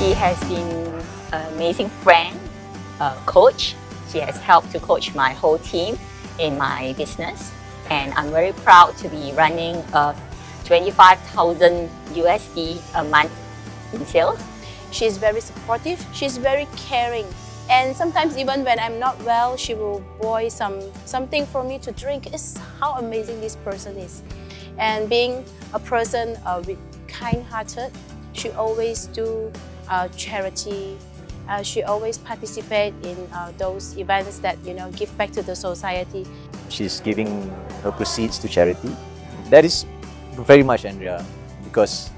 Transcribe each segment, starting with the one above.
has been an amazing friend, a coach. She has helped to coach my whole team in my business. And I'm very proud to be running a 25,000 USD a month in sales. She's very supportive, she's very caring. And sometimes even when I'm not well, she will boil some something for me to drink. It's how amazing this person is. And being a person uh, with kind-hearted, she always do uh, charity. Uh, she always participate in uh, those events that you know give back to the society. She's giving her proceeds to charity. That is very much Andrea because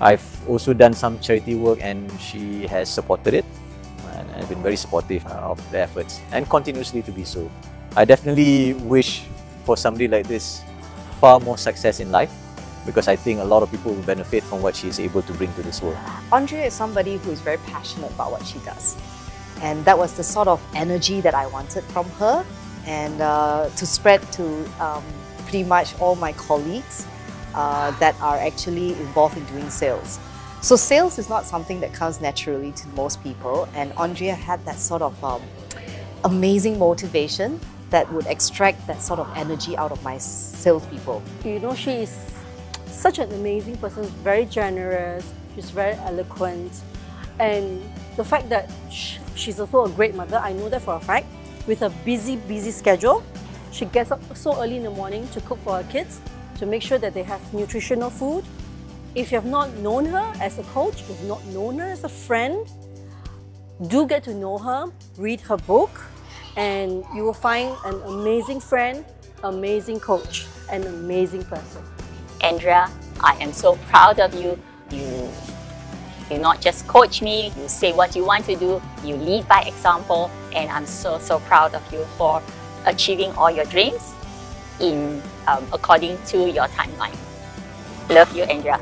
I've also done some charity work and she has supported it and has been very supportive uh, of the efforts and continuously to be so. I definitely wish for somebody like this far more success in life because I think a lot of people will benefit from what she is able to bring to this world. Andrea is somebody who is very passionate about what she does. And that was the sort of energy that I wanted from her and uh, to spread to um, pretty much all my colleagues uh, that are actually involved in doing sales. So sales is not something that comes naturally to most people and Andrea had that sort of um, amazing motivation that would extract that sort of energy out of my salespeople. You know, she is such an amazing person, very generous, she's very eloquent. And the fact that she's also a great mother, I know that for a fact. With a busy, busy schedule, she gets up so early in the morning to cook for her kids, to make sure that they have nutritional food. If you have not known her as a coach, if you've not known her as a friend, do get to know her, read her book, and you will find an amazing friend, amazing coach, an amazing person. Andrea, I am so proud of you. You, you not just coach me, you say what you want to do, you lead by example, and I'm so, so proud of you for achieving all your dreams in um, according to your timeline. Love you, Andrea.